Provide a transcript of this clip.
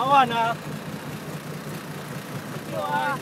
早晚呢？给啊